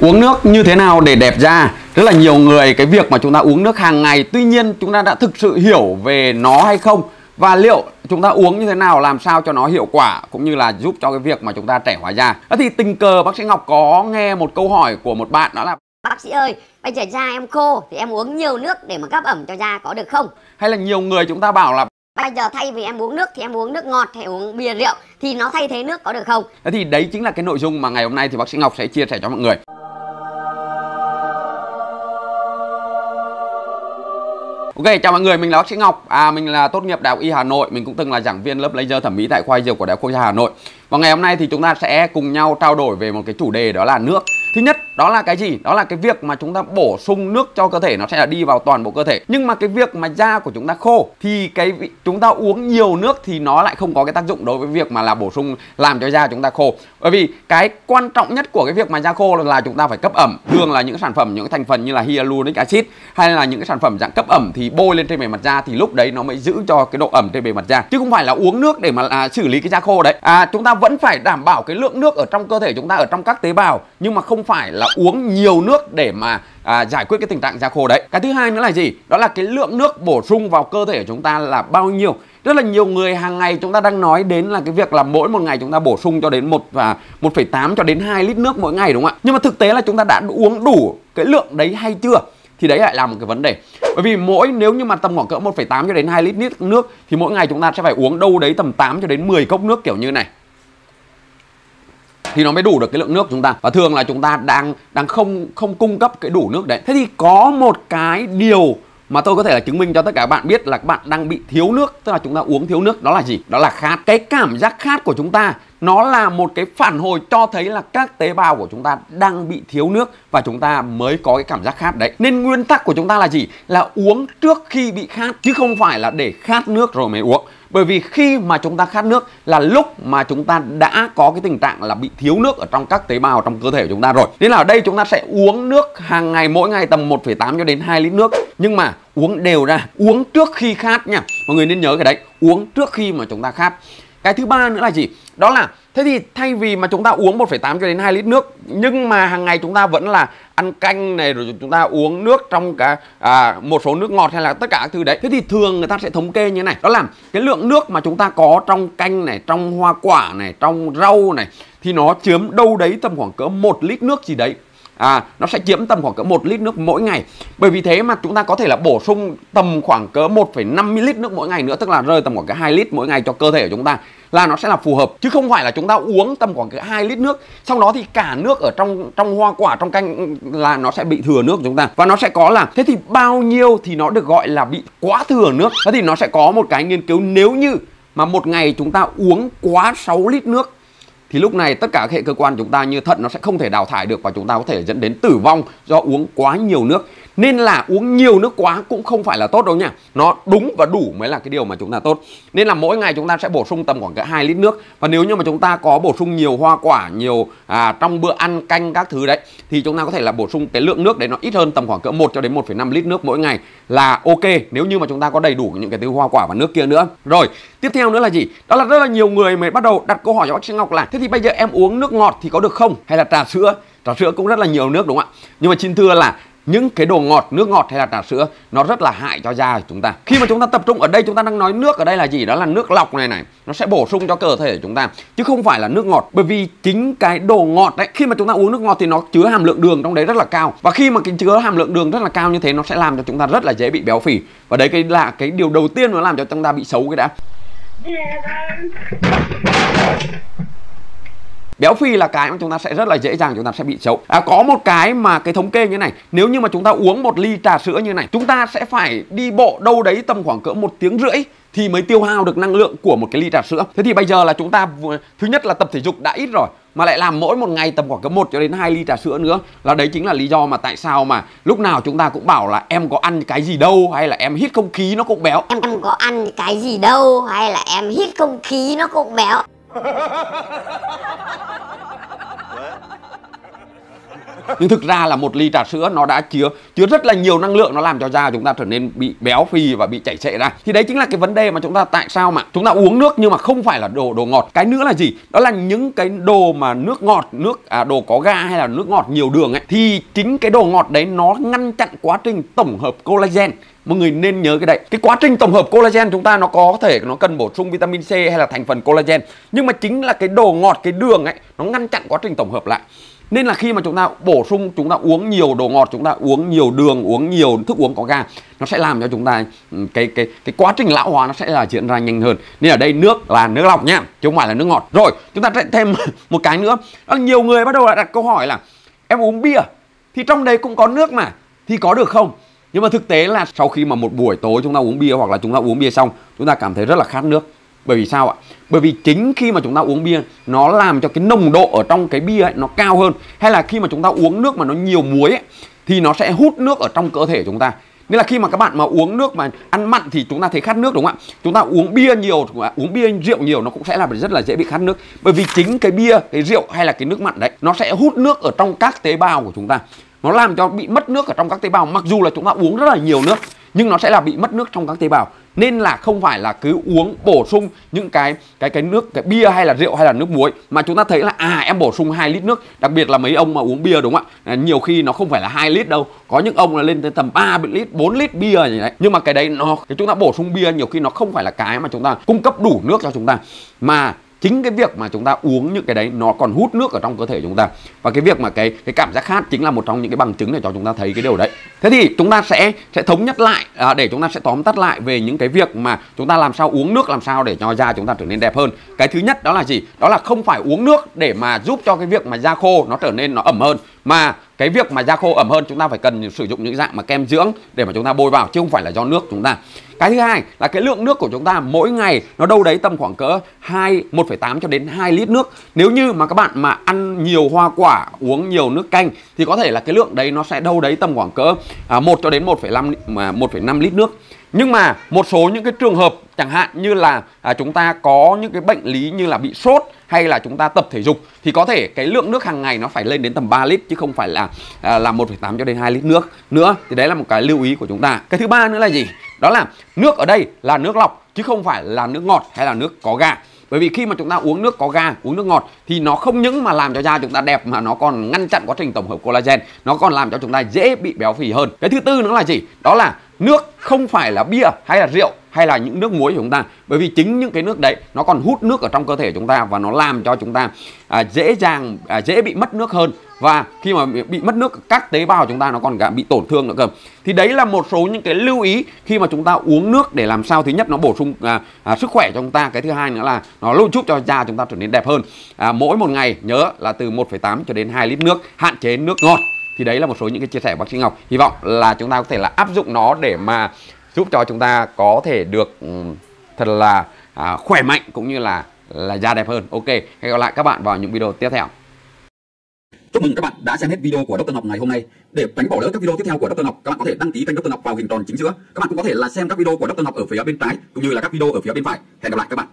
Uống nước như thế nào để đẹp da? Rất là nhiều người cái việc mà chúng ta uống nước hàng ngày Tuy nhiên chúng ta đã thực sự hiểu về nó hay không? Và liệu chúng ta uống như thế nào làm sao cho nó hiệu quả Cũng như là giúp cho cái việc mà chúng ta trẻ hóa da Đó thì tình cờ bác sĩ Ngọc có nghe một câu hỏi của một bạn đó là Bác sĩ ơi, bây giờ da em khô thì em uống nhiều nước để mà cấp ẩm cho da có được không? Hay là nhiều người chúng ta bảo là Bây giờ thay vì em uống nước thì em uống nước ngọt hay uống bia rượu thì nó thay thế nước có được không? Thế thì đấy chính là cái nội dung mà ngày hôm nay thì bác sĩ Ngọc sẽ chia sẻ cho mọi người. Ok, chào mọi người, mình là bác sĩ Ngọc. À, mình là tốt nghiệp Đại học Y Hà Nội, mình cũng từng là giảng viên lớp laser thẩm mỹ tại khoa dược của Đại học Quốc gia Hà Nội. Và ngày hôm nay thì chúng ta sẽ cùng nhau trao đổi về một cái chủ đề đó là nước. Đó là cái gì? Đó là cái việc mà chúng ta bổ sung nước cho cơ thể, nó sẽ là đi vào toàn bộ cơ thể. Nhưng mà cái việc mà da của chúng ta khô, thì cái chúng ta uống nhiều nước thì nó lại không có cái tác dụng đối với việc mà là bổ sung, làm cho da chúng ta khô. Bởi vì cái quan trọng nhất của cái việc mà da khô là chúng ta phải cấp ẩm. Thường là những sản phẩm, những thành phần như là hyaluronic acid hay là những cái sản phẩm dạng cấp ẩm thì bôi lên trên bề mặt da thì lúc đấy nó mới giữ cho cái độ ẩm trên bề mặt da. Chứ không phải là uống nước để mà à, xử lý cái da khô đấy. À chúng ta vẫn phải đảm bảo cái lượng nước ở trong cơ thể chúng ta ở trong các tế bào nhưng mà không phải là uống nhiều nước để mà à, giải quyết cái tình trạng da khô đấy. Cái thứ hai nữa là gì? Đó là cái lượng nước bổ sung vào cơ thể của chúng ta là bao nhiêu? Rất là nhiều người hàng ngày chúng ta đang nói đến là cái việc là mỗi một ngày chúng ta bổ sung cho đến một và 1,8 cho đến 2 lít nước mỗi ngày đúng không ạ? Nhưng mà thực tế là chúng ta đã uống đủ cái lượng đấy hay chưa? Thì đấy lại là một cái vấn đề. Bởi vì mỗi nếu như mà tầm khoảng cỡ 1,8 cho đến 2 lít nước thì mỗi ngày chúng ta sẽ phải uống đâu đấy tầm 8 cho đến 10 cốc nước kiểu như này. Thì nó mới đủ được cái lượng nước chúng ta. Và thường là chúng ta đang đang không không cung cấp cái đủ nước đấy. Thế thì có một cái điều mà tôi có thể là chứng minh cho tất cả các bạn biết là các bạn đang bị thiếu nước, tức là chúng ta uống thiếu nước, đó là gì? Đó là khát. Cái cảm giác khát của chúng ta, nó là một cái phản hồi cho thấy là các tế bào của chúng ta đang bị thiếu nước và chúng ta mới có cái cảm giác khát đấy. Nên nguyên tắc của chúng ta là gì? Là uống trước khi bị khát, chứ không phải là để khát nước rồi mới uống bởi vì khi mà chúng ta khát nước là lúc mà chúng ta đã có cái tình trạng là bị thiếu nước ở trong các tế bào trong cơ thể của chúng ta rồi. Nên là ở đây chúng ta sẽ uống nước hàng ngày mỗi ngày tầm 1,8 cho đến 2 lít nước. Nhưng mà uống đều ra, uống trước khi khát nha. Mọi người nên nhớ cái đấy, uống trước khi mà chúng ta khát. Cái thứ ba nữa là gì? Đó là thế thì thay vì mà chúng ta uống 1,8 cho đến 2 lít nước nhưng mà hàng ngày chúng ta vẫn là ăn canh này rồi chúng ta uống nước trong cả à, một số nước ngọt hay là tất cả các thứ đấy. Thế thì thường người ta sẽ thống kê như thế này. Đó là cái lượng nước mà chúng ta có trong canh này, trong hoa quả này, trong rau này thì nó chiếm đâu đấy tầm khoảng cỡ 1 lít nước gì đấy à, nó sẽ chiếm tầm khoảng cỡ 1 lít nước mỗi ngày. Bởi vì thế mà chúng ta có thể là bổ sung tầm khoảng cỡ 1,5 lít nước mỗi ngày nữa tức là rơi tầm khoảng cỡ 2 lít mỗi ngày cho cơ thể của chúng ta là nó sẽ là phù hợp. Chứ không phải là chúng ta uống tầm khoảng cỡ 2 lít nước sau đó thì cả nước ở trong trong hoa quả trong canh là nó sẽ bị thừa nước của chúng ta. Và nó sẽ có là thế thì bao nhiêu thì nó được gọi là bị quá thừa nước? Thế thì nó sẽ có một cái nghiên cứu nếu như mà một ngày chúng ta uống quá 6 lít nước thì lúc này tất cả các hệ cơ quan chúng ta như thận nó sẽ không thể đào thải được và chúng ta có thể dẫn đến tử vong do uống quá nhiều nước nên là uống nhiều nước quá cũng không phải là tốt đâu nha. Nó đúng và đủ mới là cái điều mà chúng ta tốt. Nên là mỗi ngày chúng ta sẽ bổ sung tầm khoảng cỡ hai lít nước. Và nếu như mà chúng ta có bổ sung nhiều hoa quả nhiều à, trong bữa ăn canh các thứ đấy thì chúng ta có thể là bổ sung cái lượng nước đấy nó ít hơn tầm khoảng cỡ 1 cho đến 1,5 lít nước mỗi ngày là ok nếu như mà chúng ta có đầy đủ những cái thứ hoa quả và nước kia nữa. Rồi tiếp theo nữa là gì? Đó là rất là nhiều người mới bắt đầu đặt câu hỏi cho bác sĩ Ngọc là thế thì bây giờ em uống nước ngọt thì có được không? Hay là trà sữa? Trà sữa cũng rất là nhiều nước đúng không ạ? Nhưng mà xin thưa là những cái đồ ngọt, nước ngọt hay là trà sữa, nó rất là hại cho da của chúng ta. Khi mà chúng ta tập trung ở đây, chúng ta đang nói nước ở đây là gì? Đó là nước lọc này này. Nó sẽ bổ sung cho cơ thể của chúng ta, chứ không phải là nước ngọt. Bởi vì chính cái đồ ngọt đấy, khi mà chúng ta uống nước ngọt thì nó chứa hàm lượng đường trong đấy rất là cao. Và khi mà cái chứa hàm lượng đường rất là cao như thế, nó sẽ làm cho chúng ta rất là dễ bị béo phì. Và đấy cái là cái điều đầu tiên nó làm cho chúng ta bị xấu cái đã béo phì là cái mà chúng ta sẽ rất là dễ dàng chúng ta sẽ bị xấu à, có một cái mà cái thống kê như này nếu như mà chúng ta uống một ly trà sữa như này chúng ta sẽ phải đi bộ đâu đấy tầm khoảng cỡ một tiếng rưỡi thì mới tiêu hao được năng lượng của một cái ly trà sữa. Thế thì bây giờ là chúng ta thứ nhất là tập thể dục đã ít rồi mà lại làm mỗi một ngày tầm khoảng cỡ một cho đến hai ly trà sữa nữa. Là đấy chính là lý do mà tại sao mà lúc nào chúng ta cũng bảo là em có ăn cái gì đâu hay là em hít không khí nó cũng béo. Em có ăn cái gì đâu hay là em hít không khí nó cũng béo nhưng thực ra là một ly trà sữa nó đã chứa chứa rất là nhiều năng lượng nó làm cho da chúng ta trở nên bị béo phì và bị chảy xệ ra. Thì đấy chính là cái vấn đề mà chúng ta tại sao mà chúng ta uống nước nhưng mà không phải là đồ đồ ngọt. Cái nữa là gì? Đó là những cái đồ mà nước ngọt nước à, đồ có ga hay là nước ngọt nhiều đường ấy thì chính cái đồ ngọt đấy nó ngăn chặn quá trình tổng hợp collagen mọi người nên nhớ cái đấy. Cái quá trình tổng hợp collagen chúng ta nó có thể, nó cần bổ sung vitamin C hay là thành phần collagen. Nhưng mà chính là cái đồ ngọt, cái đường ấy, nó ngăn chặn quá trình tổng hợp lại. Nên là khi mà chúng ta bổ sung, chúng ta uống nhiều đồ ngọt, chúng ta uống nhiều đường, uống nhiều thức uống có ga, nó sẽ làm cho chúng ta ừ, cái cái cái quá trình lão hóa nó sẽ là diễn ra nhanh hơn. Nên ở đây nước là nước lọc nha chứ không phải là nước ngọt. Rồi, chúng ta sẽ thêm một cái nữa. Đó là nhiều người bắt đầu lại đặt câu hỏi là, em uống bia thì trong đấy cũng có nước mà, thì có được không? Nhưng mà thực tế là sau khi mà một buổi tối chúng ta uống bia hoặc là chúng ta uống bia xong chúng ta cảm thấy rất là khát nước. Bởi vì sao ạ? Bởi vì chính khi mà chúng ta uống bia nó làm cho cái nồng độ ở trong cái bia ấy, nó cao hơn. Hay là khi mà chúng ta uống nước mà nó nhiều muối ấy, thì nó sẽ hút nước ở trong cơ thể chúng ta. Nên là khi mà các bạn mà uống nước mà ăn mặn thì chúng ta thấy khát nước đúng không ạ? Chúng ta uống bia nhiều uống bia rượu nhiều nó cũng sẽ làm rất là dễ bị khát nước. Bởi vì chính cái bia cái rượu hay là cái nước mặn đấy nó sẽ hút nước ở trong các tế bào của chúng ta nó làm cho bị mất nước ở trong các tế bào mặc dù là chúng ta uống rất là nhiều nước nhưng nó sẽ là bị mất nước trong các tế bào. Nên là không phải là cứ uống bổ sung những cái cái cái nước cái bia hay là rượu hay là nước muối mà chúng ta thấy là à em bổ sung 2 lít nước. Đặc biệt là mấy ông mà uống bia đúng không ạ? À, nhiều khi nó không phải là 2 lít đâu. Có những ông là lên tới tầm 3 lít 4 lít bia như đấy. Nhưng mà cái đấy nó cái chúng ta bổ sung bia nhiều khi nó không phải là cái mà chúng ta cung cấp đủ nước cho chúng ta. Mà chính cái việc mà chúng ta uống những cái đấy nó còn hút nước ở trong cơ thể chúng ta. Và cái việc mà cái cái cảm giác khát chính là một trong những cái bằng chứng để cho chúng ta thấy cái điều đấy. Thế thì chúng ta sẽ sẽ thống nhất lại à, để chúng ta sẽ tóm tắt lại về những cái việc mà chúng ta làm sao uống nước làm sao để cho da chúng ta trở nên đẹp hơn. Cái thứ nhất đó là gì? Đó là không phải uống nước để mà giúp cho cái việc mà da khô nó trở nên nó ẩm hơn mà cái việc mà da khô ẩm hơn chúng ta phải cần sử dụng những dạng mà kem dưỡng để mà chúng ta bôi vào chứ không phải là do nước chúng ta. Cái thứ hai là cái lượng nước của chúng ta mỗi ngày nó đâu đấy tầm khoảng cỡ 2 1,8 cho đến 2 lít nước. Nếu như mà các bạn mà ăn nhiều hoa quả uống nhiều nước canh thì có thể là cái lượng đấy nó sẽ đâu đấy tầm khoảng cỡ à, 1 cho đến 1,5 1,5 à, lít nước. Nhưng mà một số những cái trường hợp chẳng hạn như là à, chúng ta có những cái bệnh lý như là bị sốt hay là chúng ta tập thể dục thì có thể cái lượng nước hàng ngày nó phải lên đến tầm 3 lít chứ không phải là à, là 1,8 cho đến 2 lít nước. Nữa thì đấy là một cái lưu ý của chúng ta. Cái thứ ba nữa là gì? Đó là nước ở đây là nước lọc chứ không phải là nước ngọt hay là nước có ga bởi vì khi mà chúng ta uống nước có ga uống nước ngọt thì nó không những mà làm cho da chúng ta đẹp mà nó còn ngăn chặn quá trình tổng hợp collagen. Nó còn làm cho chúng ta dễ bị béo phì hơn. Cái thứ tư nữa là gì? Đó là nước không phải là bia hay là rượu hay là những nước muối của chúng ta. Bởi vì chính những cái nước đấy nó còn hút nước ở trong cơ thể chúng ta và nó làm cho chúng ta à, dễ dàng à, dễ bị mất nước hơn và khi mà bị mất nước các tế bào chúng ta nó còn cả bị tổn thương nữa cơ. Thì đấy là một số những cái lưu ý khi mà chúng ta uống nước để làm sao thứ nhất nó bổ sung à, à, sức khỏe cho chúng ta. Cái thứ hai nữa là nó luôn giúp cho da chúng ta trở nên đẹp hơn. À, mỗi một ngày nhớ là từ 1,8 cho đến 2 lít nước hạn chế nước ngọt. Thì đấy là một số những cái chia sẻ của bác sĩ Ngọc. Hy vọng là chúng ta có thể là áp dụng nó để mà giúp cho chúng ta có thể được thật là à, khỏe mạnh cũng như là là da đẹp hơn. Ok hẹn gặp lại các bạn vào những video tiếp theo. Chúc mừng các bạn đã xem hết video của Dr. Ngọc ngày hôm nay. Để tránh bỏ lỡ các video tiếp theo của Dr. Ngọc, các bạn có thể đăng ký kênh Dr. Ngọc vào hình tròn chính giữa. Các bạn cũng có thể là xem các video của Dr. Ngọc ở phía bên trái cũng như là các video ở phía bên phải. Hẹn gặp lại các bạn.